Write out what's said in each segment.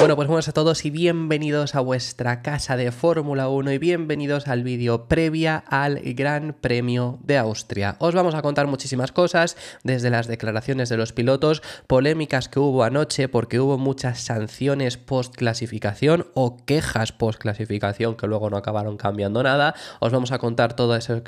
Bueno, pues buenas a todos y bienvenidos a vuestra casa de Fórmula 1 y bienvenidos al vídeo previa al Gran Premio de Austria. Os vamos a contar muchísimas cosas, desde las declaraciones de los pilotos, polémicas que hubo anoche porque hubo muchas sanciones post clasificación o quejas post clasificación que luego no acabaron cambiando nada. Os vamos a contar toda esa,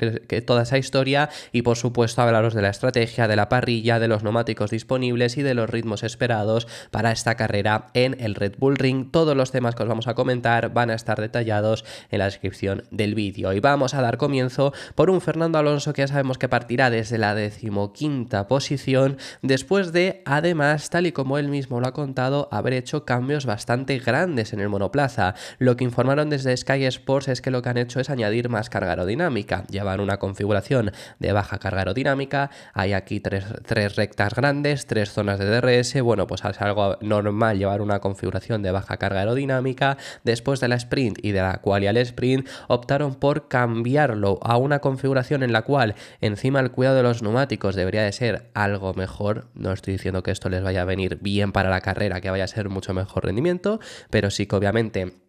toda esa historia y por supuesto hablaros de la estrategia, de la parrilla, de los neumáticos disponibles y de los ritmos esperados para esta carrera en el Red Bull Ring. Todos los temas que os vamos a comentar van a estar detallados en la descripción del vídeo. Y vamos a dar comienzo por un Fernando Alonso que ya sabemos que partirá desde la decimoquinta posición, después de, además, tal y como él mismo lo ha contado, haber hecho cambios bastante grandes en el monoplaza. Lo que informaron desde Sky Sports es que lo que han hecho es añadir más carga aerodinámica. Llevan una configuración de baja carga aerodinámica, hay aquí tres, tres rectas grandes, tres zonas de DRS, bueno, pues es algo normal llevar una configuración de baja carga aerodinámica, después de la sprint y de la cual y al sprint optaron por cambiarlo a una configuración en la cual encima el cuidado de los neumáticos debería de ser algo mejor, no estoy diciendo que esto les vaya a venir bien para la carrera, que vaya a ser mucho mejor rendimiento, pero sí que obviamente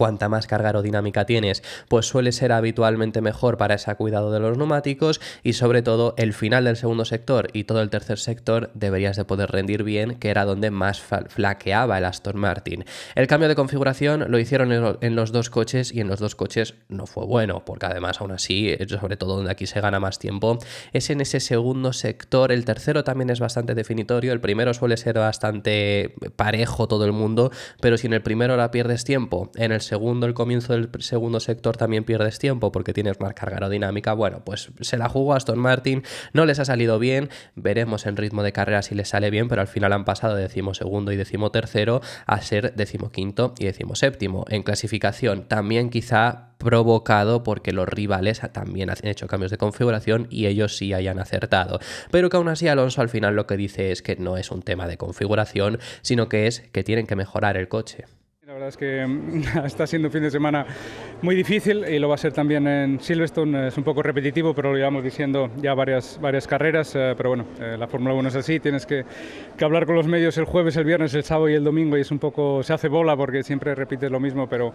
cuanta más carga aerodinámica tienes, pues suele ser habitualmente mejor para ese cuidado de los neumáticos y sobre todo el final del segundo sector y todo el tercer sector deberías de poder rendir bien, que era donde más flaqueaba el Aston Martin. El cambio de configuración lo hicieron en los dos coches y en los dos coches no fue bueno, porque además aún así, sobre todo donde aquí se gana más tiempo, es en ese segundo sector, el tercero también es bastante definitorio, el primero suele ser bastante parejo todo el mundo, pero si en el primero la pierdes tiempo, en el segundo, el comienzo del segundo sector también pierdes tiempo porque tienes más carga aerodinámica. Bueno, pues se la jugó Aston Martin, no les ha salido bien, veremos en ritmo de carrera si les sale bien, pero al final han pasado de decimosegundo y decimotercero a ser decimoquinto y decimoséptimo. En clasificación también quizá provocado porque los rivales también han hecho cambios de configuración y ellos sí hayan acertado. Pero que aún así Alonso al final lo que dice es que no es un tema de configuración, sino que es que tienen que mejorar el coche. Verdad es que mm, está siendo un fin de semana muy difícil y lo va a ser también en Silverstone. Es un poco repetitivo, pero lo llevamos diciendo ya varias, varias carreras. Eh, pero bueno, eh, la Fórmula 1 es así, tienes que, que, hablar con los medios el jueves, el viernes, el sábado y el domingo y es un poco, se hace bola porque siempre repites lo mismo, pero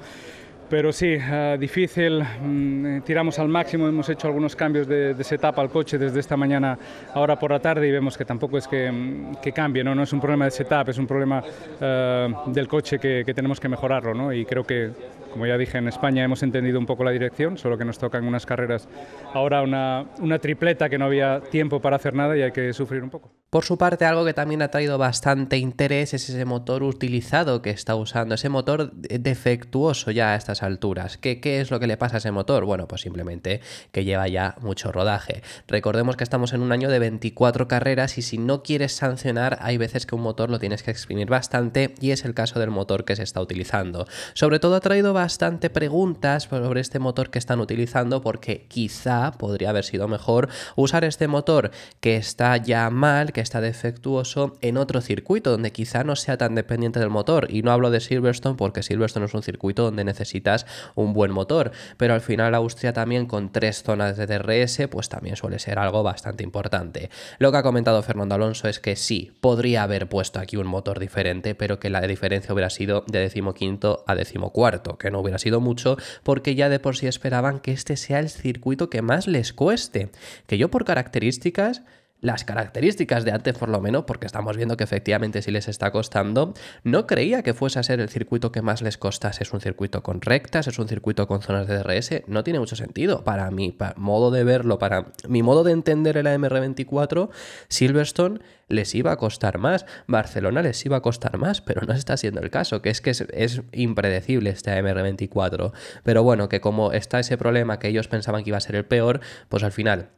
pero sí, eh, difícil, mm, tiramos al máximo, hemos hecho algunos cambios de, de, setup al coche desde esta mañana, ahora por la tarde y vemos que tampoco es que, mm, que cambie, ¿no? no es un problema de setup, es un problema uh, del coche que, que, tenemos que mejorarlo ¿no? y creo que, como ya dije, en España hemos entendido un poco la dirección, solo que nos tocan unas carreras ahora una, una tripleta que no había tiempo para hacer nada y hay que sufrir un poco. Por su parte, algo que también ha traído bastante interés es ese motor utilizado que está usando, ese motor defectuoso ya a estas alturas. ¿Qué, ¿Qué, es lo que le pasa a ese motor? Bueno, pues simplemente que lleva ya mucho rodaje. Recordemos que estamos en un año de 24 carreras y si no quieres sancionar, hay veces que un motor lo tienes que exprimir bastante y es el caso del motor que se está utilizando. Sobre todo ha traído bastante preguntas sobre este motor que están utilizando porque quizá podría haber sido mejor usar este motor que está ya mal, que está defectuoso en otro circuito donde quizá no sea tan dependiente del motor. Y no hablo de Silverstone porque Silverstone es un circuito donde necesitas un buen motor, pero al final Austria también con tres zonas de DRS pues también suele ser algo bastante importante. Lo que ha comentado Fernando Alonso es que sí, podría haber puesto aquí un motor diferente, pero que la diferencia hubiera sido de decimoquinto a decimocuarto, que no hubiera sido mucho porque ya de por sí esperaban que este sea el circuito que más les cueste. Que yo por características las características de antes por lo menos, porque estamos viendo que efectivamente sí les está costando, no creía que fuese a ser el circuito que más les costase. Es un circuito con rectas, es un circuito con zonas de DRS, no tiene mucho sentido. Para mi modo de verlo, para mi modo de entender el AMR24, Silverstone les iba a costar más, Barcelona les iba a costar más, pero no está siendo el caso, que es que es, es impredecible este AMR24. Pero bueno, que como está ese problema que ellos pensaban que iba a ser el peor, pues al final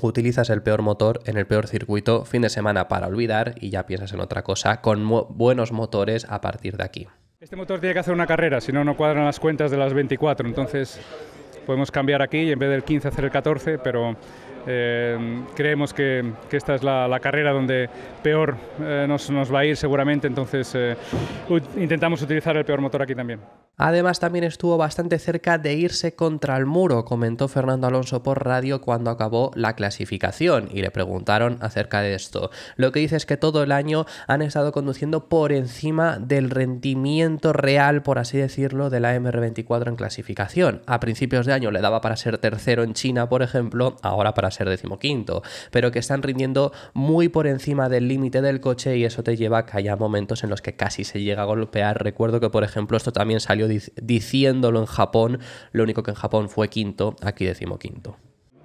utilizas el peor motor en el peor circuito fin de semana para olvidar y ya piensas en otra cosa con buenos motores a partir de aquí. Este motor tiene que hacer una carrera, si no, no cuadran las cuentas de las 24, entonces podemos cambiar aquí y en vez del 15 hacer el 14, pero eh, creemos que, que, esta es la, la, carrera donde peor eh, nos, nos, va a ir seguramente, entonces eh, intentamos utilizar el peor motor aquí también. Además, también estuvo bastante cerca de irse contra el muro, comentó Fernando Alonso por radio cuando acabó la clasificación y le preguntaron acerca de esto. Lo que dice es que todo el año han estado conduciendo por encima del rendimiento real, por así decirlo, de la MR24 en clasificación. A principios de año le daba para ser tercero en China, por ejemplo, ahora para ser decimoquinto, pero que están rindiendo muy por encima del límite del coche y eso te lleva a que haya momentos en los que casi se llega a golpear. Recuerdo que, por ejemplo, esto también salió diciéndolo en Japón, lo único que en Japón fue quinto, aquí decimoquinto.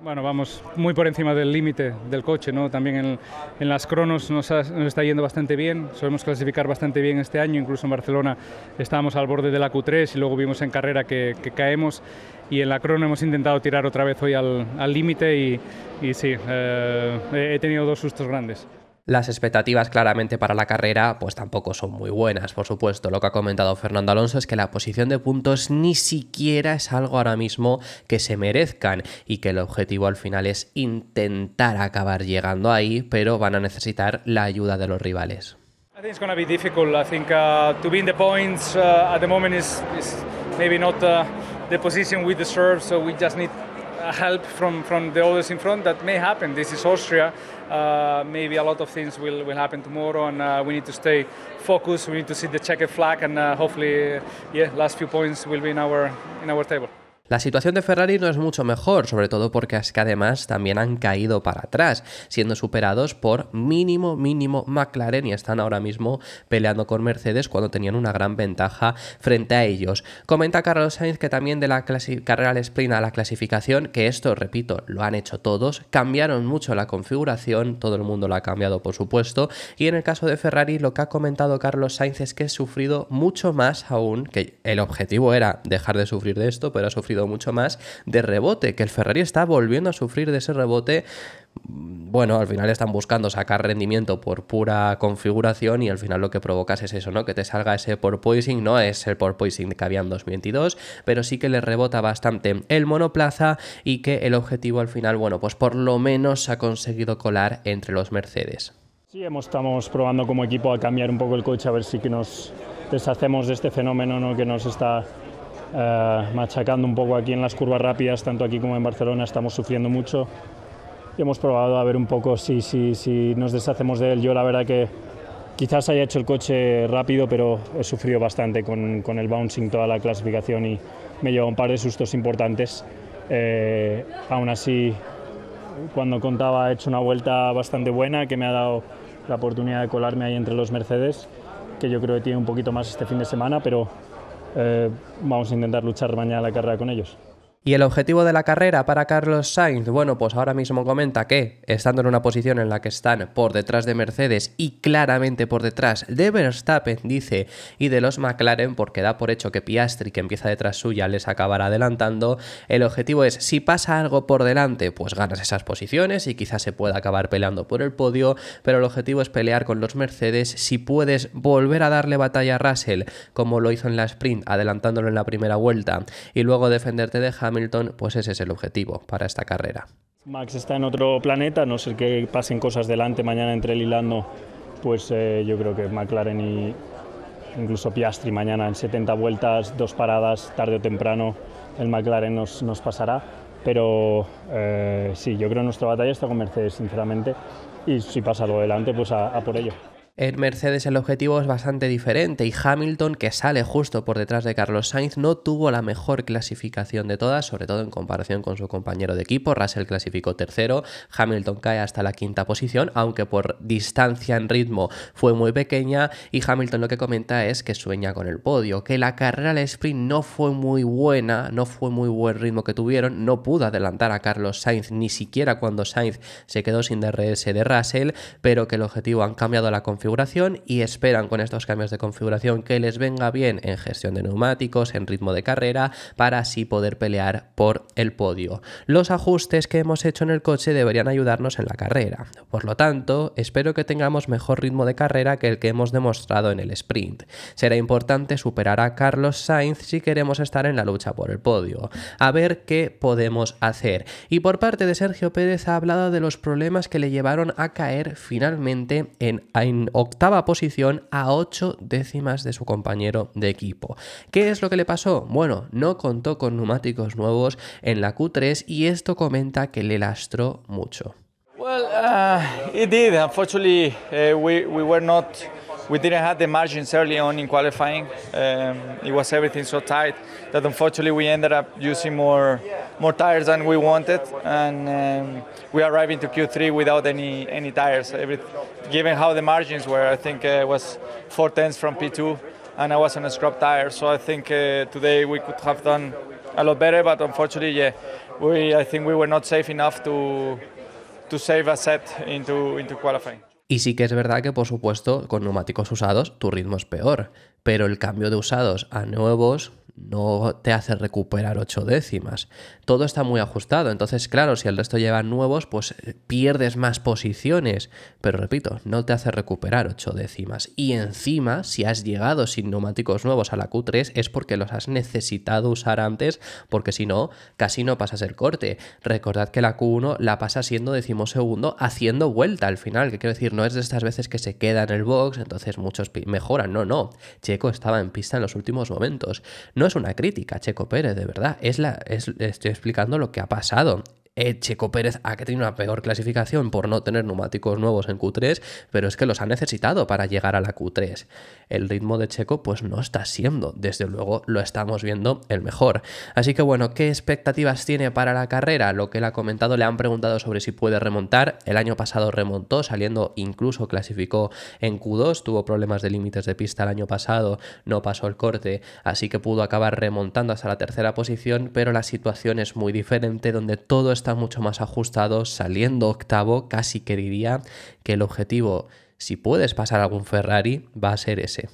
Bueno, vamos muy por encima del límite del coche, ¿no? También en, las cronos nos, está yendo bastante bien, solemos clasificar bastante bien este año, incluso en Barcelona estábamos al borde de la Q3 y luego vimos en carrera que, caemos y en la crono hemos intentado tirar otra vez hoy al límite y, y, sí, eh, he tenido dos sustos grandes. Las expectativas claramente para la carrera pues tampoco son muy buenas, por supuesto. Lo que ha comentado Fernando Alonso es que la posición de puntos ni siquiera es algo ahora mismo que se merezcan y que el objetivo al final es intentar acabar llegando ahí, pero van a necesitar la ayuda de los rivales. I think it's going to be difficult. I think uh, to be in the points uh, at the moment is maybe not uh, the position we deserve, so we just need help from, from the others in front. That may happen. This is Austria. Uh, maybe a lot of things will, will happen tomorrow, and uh, we need to stay focused. We need to see the checkered flag, and uh, hopefully, yeah, last few points will be in our in our table. La situación de Ferrari no es mucho mejor, sobre todo porque es que además también han caído para atrás, siendo superados por mínimo, mínimo McLaren y están ahora mismo peleando con Mercedes cuando tenían una gran ventaja frente a ellos. Comenta Carlos Sainz que también de la carrera al sprint a la clasificación, que esto, repito, lo han hecho todos, cambiaron mucho la configuración, todo el mundo lo ha cambiado por supuesto, y en el caso de Ferrari lo que ha comentado Carlos Sainz es que ha sufrido mucho más aún, que el objetivo era dejar de sufrir de esto, pero ha sufrido mucho más de rebote, que el Ferrari está volviendo a sufrir de ese rebote bueno, al final están buscando sacar rendimiento por pura configuración y al final lo que provocas es eso, ¿no? Que te salga ese porpoising, no es el porpoising que había en 2022, pero sí que le rebota bastante el monoplaza y que el objetivo al final, bueno, pues por lo menos se ha conseguido colar entre los Mercedes. Sí, estamos probando como equipo a cambiar un poco el coche a ver si que nos deshacemos de este fenómeno ¿no? que nos está eh, machacando un poco aquí en las curvas rápidas, tanto aquí como en Barcelona estamos sufriendo mucho. Y hemos probado a ver un poco si, si, si nos deshacemos de él. Yo la verdad que quizás haya hecho el coche rápido, pero he sufrido bastante con, con el bouncing toda la clasificación y me lleva un par de sustos importantes. Eh, aún así, cuando contaba, he hecho una vuelta bastante buena que me ha dado la oportunidad de colarme ahí entre los Mercedes, que yo creo que tiene un poquito más este fin de semana, pero eh, vamos a intentar luchar mañana la carrera con ellos. ¿Y el objetivo de la carrera para Carlos Sainz? Bueno, pues ahora mismo comenta que, estando en una posición en la que están por detrás de Mercedes y claramente por detrás de Verstappen, dice, y de los McLaren, porque da por hecho que Piastri, que empieza detrás suya, les acabará adelantando, el objetivo es, si pasa algo por delante, pues ganas esas posiciones y quizás se pueda acabar peleando por el podio, pero el objetivo es pelear con los Mercedes, si puedes volver a darle batalla a Russell, como lo hizo en la sprint, adelantándolo en la primera vuelta, y luego defenderte de Hamilton, pues ese es el objetivo para esta carrera. Max está en otro planeta, no sé que pasen cosas delante mañana entre él y Lando, pues eh, yo creo que McLaren y incluso Piastri mañana en 70 vueltas, dos paradas, tarde o temprano, el McLaren nos, nos pasará. Pero eh, sí, yo creo que nuestra batalla está con Mercedes, sinceramente, y si pasa algo delante, pues a por ello. En Mercedes el objetivo es bastante diferente y Hamilton, que sale justo por detrás de Carlos Sainz, no tuvo la mejor clasificación de todas, sobre todo en comparación con su compañero de equipo. Russell clasificó tercero, Hamilton cae hasta la quinta posición, aunque por distancia en ritmo fue muy pequeña y Hamilton lo que comenta es que sueña con el podio, que la carrera al sprint no fue muy buena, no fue muy buen ritmo que tuvieron, no pudo adelantar a Carlos Sainz ni siquiera cuando Sainz se quedó sin DRS de Russell, pero que el objetivo han cambiado la configuración y esperan con estos cambios de configuración que les venga bien en gestión de neumáticos, en ritmo de carrera, para así poder pelear por el podio. Los ajustes que hemos hecho en el coche deberían ayudarnos en la carrera. Por lo tanto, espero que tengamos mejor ritmo de carrera que el que hemos demostrado en el sprint. Será importante superar a Carlos Sainz si queremos estar en la lucha por el podio. A ver qué podemos hacer. Y por parte de Sergio Pérez ha hablado de los problemas que le llevaron a caer finalmente en, en octava posición a 8 décimas de su compañero de equipo. ¿Qué es lo que le pasó? Bueno, no contó con neumáticos nuevos en la Q3 y esto comenta que le lastró mucho. Well, uh, it did. Unfortunately, uh, we, we were not, we didn't have the margins early on in qualifying. Um, it was everything so tight that unfortunately we ended up using more, more tires than we wanted, and um, we arrived into Q3 without any any tires. Every, given how the margins were, I think uh, it was four tenths from P2, and I was on a scrub tire. So I think uh, today we could have done a lot better, but unfortunately, yeah, we I think we were not safe enough to to save a set into, into qualifying. Y sí que es verdad que, por supuesto, con neumáticos usados tu ritmo es peor, pero el cambio de usados a nuevos no te hace recuperar ocho décimas. Todo está muy ajustado, entonces claro, si el resto lleva nuevos, pues eh, pierdes más posiciones, pero repito, no te hace recuperar ocho décimas. Y encima, si has llegado sin neumáticos nuevos a la Q3 es porque los has necesitado usar antes, porque si no, casi no pasas el corte. Recordad que la Q1 la pasa siendo decimosegundo haciendo vuelta al final, que quiero decir, no es de estas veces que se queda en el box, entonces muchos mejoran, no, no. Checo estaba en pista en los últimos momentos. No es una crítica, Checo Pérez, de verdad. Es la, es, estoy explicando lo que ha pasado. Eh, Checo Pérez ha tenido una peor clasificación por no tener neumáticos nuevos en Q3, pero es que los ha necesitado para llegar a la Q3. El ritmo de Checo pues no está siendo, desde luego lo estamos viendo el mejor. Así que bueno, ¿qué expectativas tiene para la carrera? Lo que él ha comentado, le han preguntado sobre si puede remontar. El año pasado remontó, saliendo incluso clasificó en Q2, tuvo problemas de límites de pista el año pasado, no pasó el corte, así que pudo acabar remontando hasta la tercera posición, pero la situación es muy diferente donde todo está mucho más ajustado, saliendo octavo, casi que diría que el objetivo, si puedes pasar algún Ferrari, va a ser ese.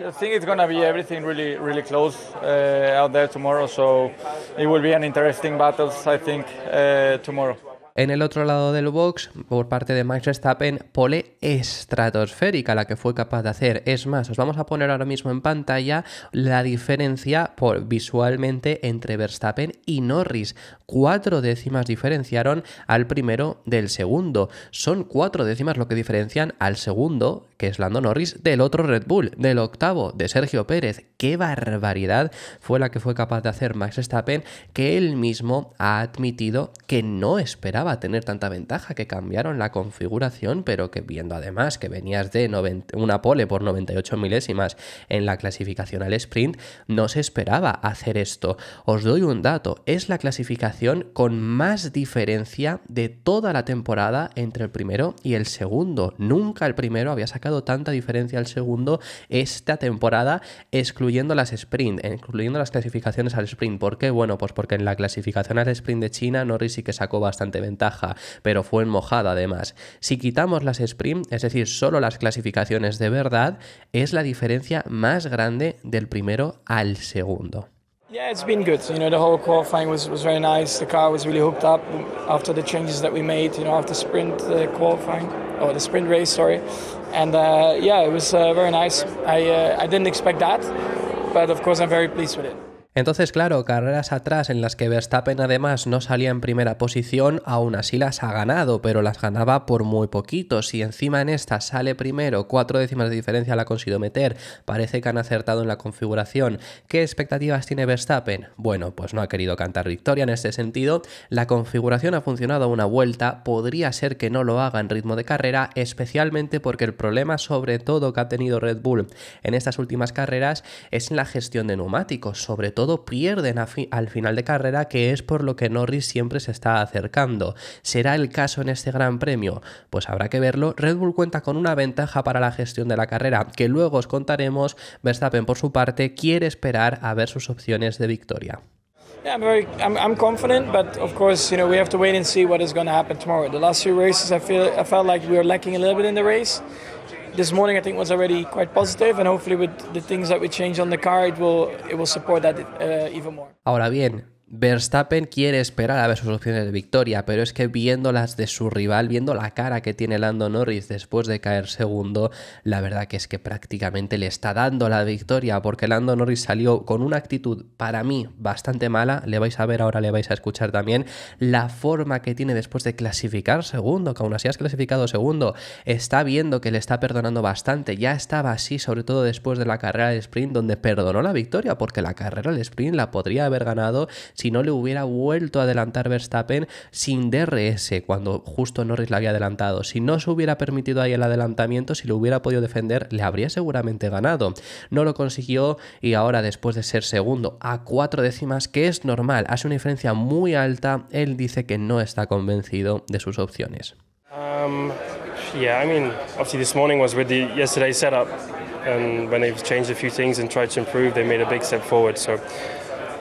I think it's going to be everything really, really close uh, out there tomorrow. So it will be an interesting battle, I think, uh, tomorrow. En el otro lado del box, por parte de Max Verstappen, pole estratosférica la que fue capaz de hacer. Es más, os vamos a poner ahora mismo en pantalla la diferencia por, visualmente entre Verstappen y Norris. Cuatro décimas diferenciaron al primero del segundo. Son cuatro décimas lo que diferencian al segundo, que es Lando Norris, del otro Red Bull, del octavo, de Sergio Pérez. ¡Qué barbaridad fue la que fue capaz de hacer Max Verstappen, que él mismo ha admitido que no esperaba a tener tanta ventaja, que cambiaron la configuración, pero que viendo además que venías de una pole por 98 milésimas en la clasificación al sprint, no se esperaba hacer esto. Os doy un dato, es la clasificación con más diferencia de toda la temporada entre el primero y el segundo. Nunca el primero había sacado tanta diferencia al segundo esta temporada, excluyendo las sprint, excluyendo las clasificaciones al sprint. ¿Por qué? Bueno, pues porque en la clasificación al sprint de China, Norris sí que sacó bastante ventaja pero fue en mojada además. Si quitamos las sprint, es decir, solo las clasificaciones de verdad, es la diferencia más grande del primero al segundo. Yeah, it's been good. You know, the whole qualifying was, was very nice. The car was really hooked up after the changes that we made, you know, after sprint uh, qualifying, or the sprint race, sorry. And uh, yeah, it was uh, very nice. I, uh, I didn't expect that, but of course I'm very pleased with it. Entonces, claro, carreras atrás en las que Verstappen además no salía en primera posición, aún así las ha ganado, pero las ganaba por muy poquito. Si encima en esta sale primero, cuatro décimas de diferencia la ha conseguido meter, parece que han acertado en la configuración. ¿Qué expectativas tiene Verstappen? Bueno, pues no ha querido cantar victoria en este sentido. La configuración ha funcionado una vuelta, podría ser que no lo haga en ritmo de carrera, especialmente porque el problema sobre todo que ha tenido Red Bull en estas últimas carreras es la gestión de neumáticos, sobre todo pierden al final de carrera, que es por lo que Norris siempre se está acercando. ¿Será el caso en este Gran Premio? Pues habrá que verlo. Red Bull cuenta con una ventaja para la gestión de la carrera, que luego os contaremos. Verstappen, por su parte, quiere esperar a ver sus opciones de victoria. Tomorrow. This morning I think was already quite positive, and hopefully with the things that we change on the car, it will it will support that uh, even more. Ahora bien, Verstappen quiere esperar a ver sus opciones de victoria, pero es que viendo las de su rival, viendo la cara que tiene Lando Norris después de caer segundo, la verdad que es que prácticamente le está dando la victoria, porque Lando Norris salió con una actitud para mí bastante mala, le vais a ver ahora, le vais a escuchar también la forma que tiene después de clasificar segundo, que aún así has clasificado segundo, está viendo que le está perdonando bastante, ya estaba así, sobre todo después de la carrera de sprint, donde perdonó la victoria, porque la carrera del sprint la podría haber ganado si no le hubiera vuelto a adelantar Verstappen sin DRS cuando justo Norris le había adelantado. Si no se hubiera permitido ahí el adelantamiento, si lo hubiera podido defender, le habría seguramente ganado. No lo consiguió y ahora después de ser segundo a cuatro décimas, que es normal, hace una diferencia muy alta, él dice que no está convencido de sus opciones. Um, yeah, I mean, obviously this morning was with the yesterday's setup, and when they've changed a few things and tried to improve, they made a big step forward. So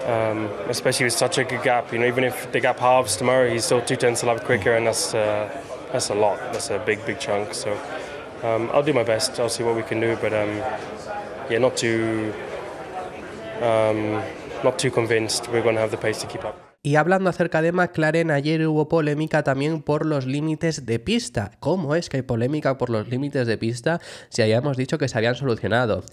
um, especially with such a good gap. You know, even if the gap halves tomorrow, he's still two tenths a lap quicker, and that's uh, that's a lot. That's a big, big chunk. So um, I'll do my best. I'll see what we can do, but um, yeah, not too um, not too convinced we're going to have the pace to keep up. Y hablando acerca de McLaren, ayer hubo polémica también por los límites de pista. ¿Cómo es que hay polémica por los límites de pista si hayamos dicho que se habían solucionado?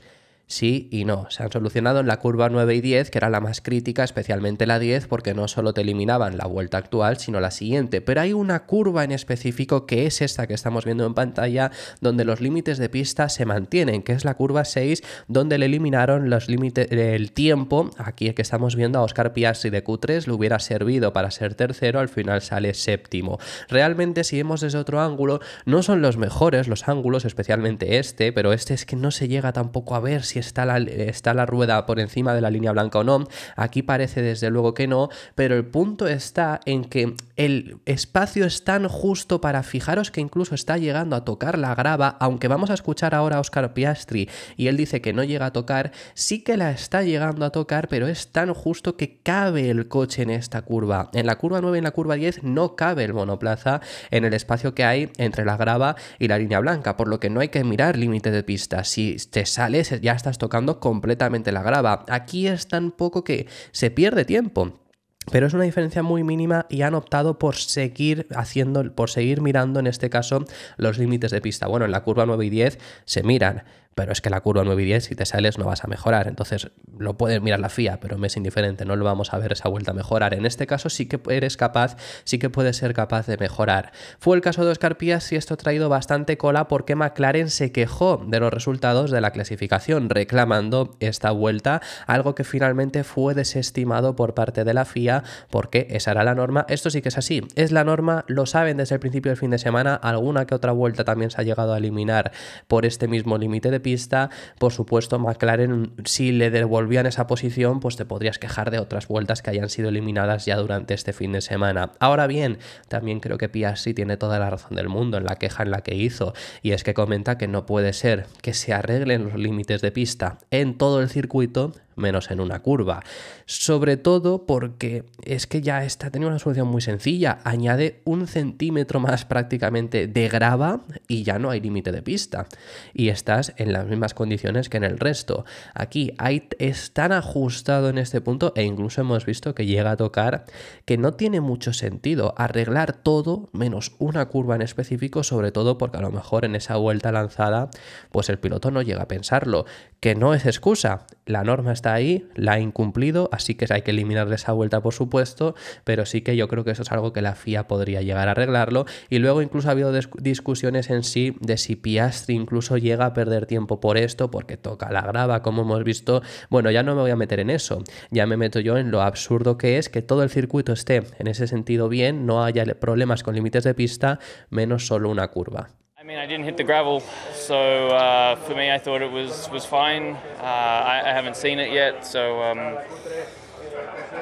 Sí y no. Se han solucionado en la curva 9 y 10, que era la más crítica, especialmente la 10, porque no solo te eliminaban la vuelta actual, sino la siguiente. Pero hay una curva en específico que es esta que estamos viendo en pantalla, donde los límites de pista se mantienen, que es la curva 6, donde le eliminaron los límites del tiempo. Aquí que estamos viendo a Oscar Piastri de Q3, le hubiera servido para ser tercero, al final sale séptimo. Realmente, si vemos desde otro ángulo, no son los mejores los ángulos, especialmente este, pero este es que no se llega tampoco a ver está la, está la rueda por encima de la línea blanca o no. Aquí parece desde luego que no, pero el punto está en que el espacio es tan justo para fijaros que incluso está llegando a tocar la grava, aunque vamos a escuchar ahora a Oscar Piastri y él dice que no llega a tocar, sí que la está llegando a tocar, pero es tan justo que cabe el coche en esta curva. En la curva 9 y en la curva 10 no cabe el monoplaza en el espacio que hay entre la grava y la línea blanca, por lo que no hay que mirar límite de pista. Si te sales ya estás tocando completamente la grava. Aquí es tan poco que se pierde tiempo. Pero es una diferencia muy mínima y han optado por seguir haciendo, por seguir mirando en este caso los límites de pista. Bueno, en la curva 9 y 10 se miran, pero es que la curva 9 y 10 si te sales no vas a mejorar, entonces lo puedes mirar la FIA, pero me es indiferente, no lo vamos a ver esa vuelta mejorar. En este caso sí que eres capaz, sí que puedes ser capaz de mejorar. Fue el caso de Oscar Pias y esto ha traído bastante cola porque McLaren se quejó de los resultados de la clasificación, reclamando esta vuelta, algo que finalmente fue desestimado por parte de la FIA porque esa era la norma. Esto sí que es así, es la norma, lo saben desde el principio del fin de semana, alguna que otra vuelta también se ha llegado a eliminar por este mismo límite de pista, por supuesto McLaren si le devolvían esa posición pues te podrías quejar de otras vueltas que hayan sido eliminadas ya durante este fin de semana. Ahora bien, también creo que Piastri tiene toda la razón del mundo en la queja en la que hizo y es que comenta que no puede ser que se arreglen los límites de pista en todo el circuito menos en una curva. Sobre todo porque es que ya está teniendo una solución muy sencilla. Añade un centímetro más prácticamente de grava y ya no hay límite de pista. Y estás en las mismas condiciones que en el resto. Aquí hay, es tan ajustado en este punto e incluso hemos visto que llega a tocar que no tiene mucho sentido arreglar todo menos una curva en específico, sobre todo porque a lo mejor en esa vuelta lanzada pues el piloto no llega a pensarlo. Que no es excusa. La norma está ahí, la ha incumplido, así que hay que eliminarle esa vuelta, por supuesto, pero sí que yo creo que eso es algo que la FIA podría llegar a arreglarlo. Y luego incluso ha habido discusiones en sí de si Piastri incluso llega a perder tiempo por esto, porque toca la grava, como hemos visto. Bueno, ya no me voy a meter en eso, ya me meto yo en lo absurdo que es que todo el circuito esté en ese sentido bien, no haya problemas con límites de pista, menos solo una curva. I mean, I didn't hit the gravel, so uh, for me, I thought it was was fine. Uh, I, I, haven't seen it yet, so um,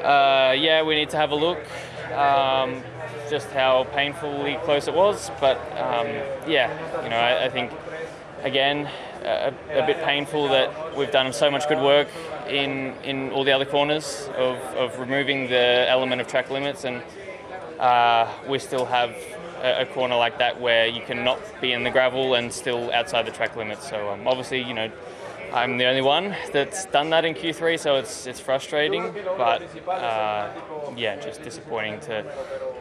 uh, yeah, we need to have a look. Um, just how painfully close it was, but um, yeah, you know, I, I think again a, a, bit painful that we've done so much good work in in all the other corners of, of removing the element of track limits, and uh, we still have a, corner like that where you cannot be in the gravel and still outside the track limits. So um, obviously, you know, I'm the only one that's done that in Q3, so it's it's frustrating, but uh, yeah, just disappointing to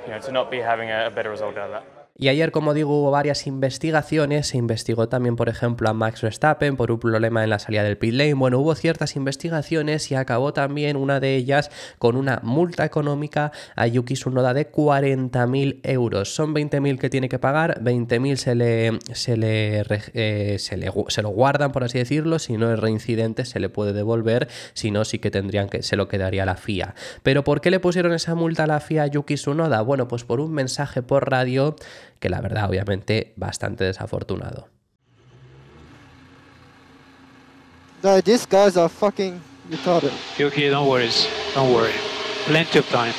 you know to not be having a, a better result out of that. Y ayer, como digo, hubo varias investigaciones. Se investigó también, por ejemplo, a Max Verstappen por un problema en la salida del pit lane. Bueno, hubo ciertas investigaciones y acabó también una de ellas con una multa económica a Yuki Tsunoda de 40.000 euros. Son 20.000 que tiene que pagar, 20.000 se le, se, le, eh, se, le, se lo guardan, por así decirlo. Si no es reincidente, se le puede devolver. Si no, sí que tendrían que se lo quedaría la FIA. Pero ¿por qué le pusieron esa multa a la FIA a Yuki Tsunoda? Bueno, pues por un mensaje por radio que la verdad obviamente bastante desafortunado. these guys are fucking retarded. Okay, don't worry, don't worry. Plenty of time.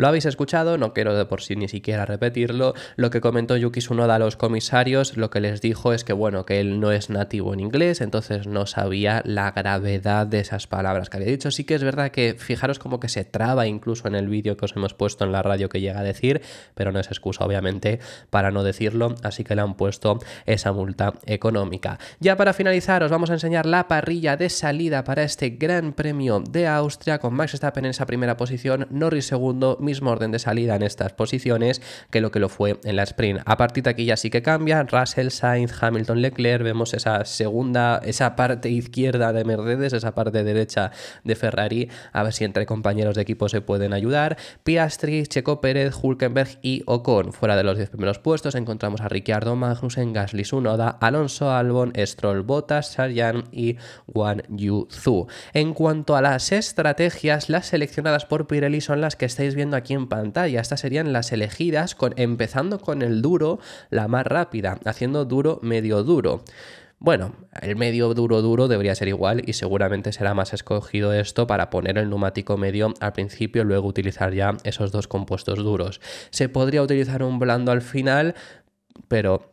Lo habéis escuchado, no quiero de por sí ni siquiera repetirlo. Lo que comentó Yuki Tsunoda a los comisarios, lo que les dijo es que bueno, que él no es nativo en inglés, entonces no sabía la gravedad de esas palabras que había dicho. Sí que es verdad que fijaros como que se traba incluso en el vídeo que os hemos puesto en la radio que llega a decir, pero no es excusa obviamente para no decirlo, así que le han puesto esa multa económica. Ya para finalizar os vamos a enseñar la parrilla de salida para este Gran Premio de Austria con Max Verstappen en esa primera posición, Norris segundo, mismo orden de salida en estas posiciones que lo que lo fue en la sprint. A partir de aquí ya sí que cambia, Russell, Sainz, Hamilton, Leclerc, vemos esa segunda, esa parte izquierda de Mercedes, esa parte derecha de Ferrari, a ver si entre compañeros de equipo se pueden ayudar. Piastri, Checo Pérez, Hulkenberg y Ocon. Fuera de los 10 primeros puestos encontramos a Ricciardo, Magnussen, Gasly, Sunoda, Alonso Albon, Stroll, Bottas, Sarjan y Wang Yu Zhu. En cuanto a las estrategias, las seleccionadas por Pirelli son las que estáis viendo aquí en pantalla. Estas serían las elegidas, con, empezando con el duro, la más rápida, haciendo duro, medio duro. Bueno, el medio duro duro debería ser igual y seguramente será más escogido esto para poner el neumático medio al principio y luego utilizar ya esos dos compuestos duros. Se podría utilizar un blando al final, pero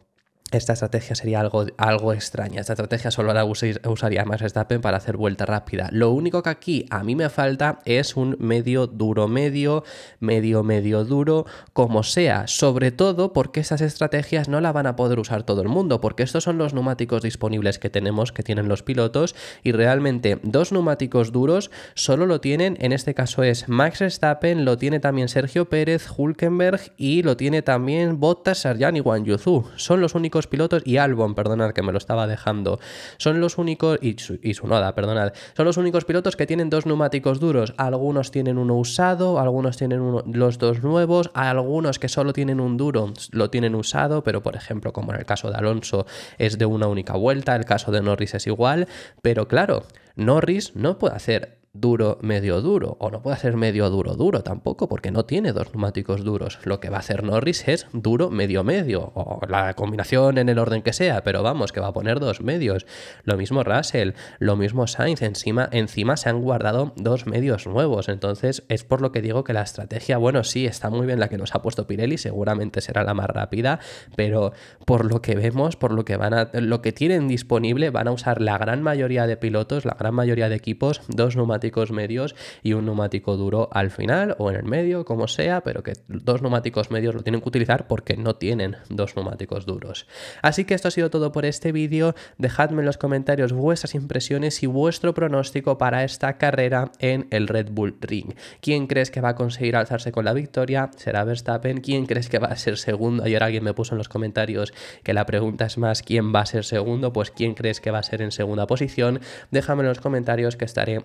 esta estrategia sería algo, algo extraña. Esta estrategia solo la usaría más Verstappen para hacer vuelta rápida. Lo único que aquí a mí me falta es un medio duro medio, medio medio duro, como sea. Sobre todo porque estas estrategias no la van a poder usar todo el mundo, porque estos son los neumáticos disponibles que tenemos, que tienen los pilotos, y realmente dos neumáticos duros solo lo tienen, en este caso es Max Verstappen, lo tiene también Sergio Pérez, Hulkenberg y lo tiene también Bottas, Sarjan y Wang Yuzu. Son los únicos pilotos y Albon, perdonad que me lo estaba dejando, son los únicos, y, su, y Sunoda, perdonad, son los únicos pilotos que tienen dos neumáticos duros. Algunos tienen uno usado, algunos tienen uno, los dos nuevos, algunos que solo tienen un duro lo tienen usado, pero por ejemplo, como en el caso de Alonso, es de una única vuelta, el caso de Norris es igual, pero claro, Norris no puede hacer duro, medio duro, o no puede ser medio duro, duro tampoco, porque no tiene dos neumáticos duros. Lo que va a hacer Norris es duro, medio, medio, o la combinación en el orden que sea, pero vamos, que va a poner dos medios. Lo mismo Russell, lo mismo Sainz, encima, encima se han guardado dos medios nuevos, entonces es por lo que digo que la estrategia, bueno, sí, está muy bien la que nos ha puesto Pirelli, seguramente será la más rápida, pero por lo que vemos, por lo que van a, lo que tienen disponible, van a usar la gran mayoría de pilotos, la gran mayoría de equipos, dos neumáticos medios y un neumático duro al final o en el medio, como sea, pero que dos neumáticos medios lo tienen que utilizar porque no tienen dos neumáticos duros. Así que esto ha sido todo por este vídeo. Dejadme en los comentarios vuestras impresiones y vuestro pronóstico para esta carrera en el Red Bull Ring. ¿Quién crees que va a conseguir alzarse con la victoria? ¿Será Verstappen? ¿Quién crees que va a ser segundo? Ayer alguien me puso en los comentarios que la pregunta es más ¿quién va a ser segundo? Pues ¿quién crees que va a ser en segunda posición? Déjame en los comentarios que estaré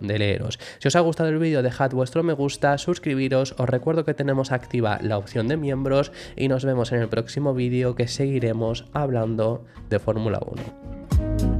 de leeros. Si os ha gustado el vídeo, dejad vuestro me gusta, suscribiros, os recuerdo que tenemos activa la opción de miembros y nos vemos en el próximo vídeo que seguiremos hablando de Fórmula 1.